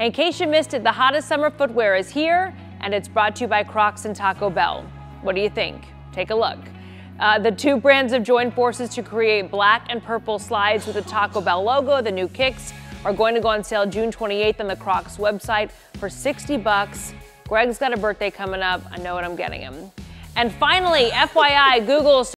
In case you missed it, the hottest summer footwear is here, and it's brought to you by Crocs and Taco Bell. What do you think? Take a look. Uh, the two brands have joined forces to create black and purple slides with the Taco Bell logo. The new kicks are going to go on sale June 28th on the Crocs website for 60 bucks. Greg's got a birthday coming up. I know what I'm getting him. And finally, FYI, Google's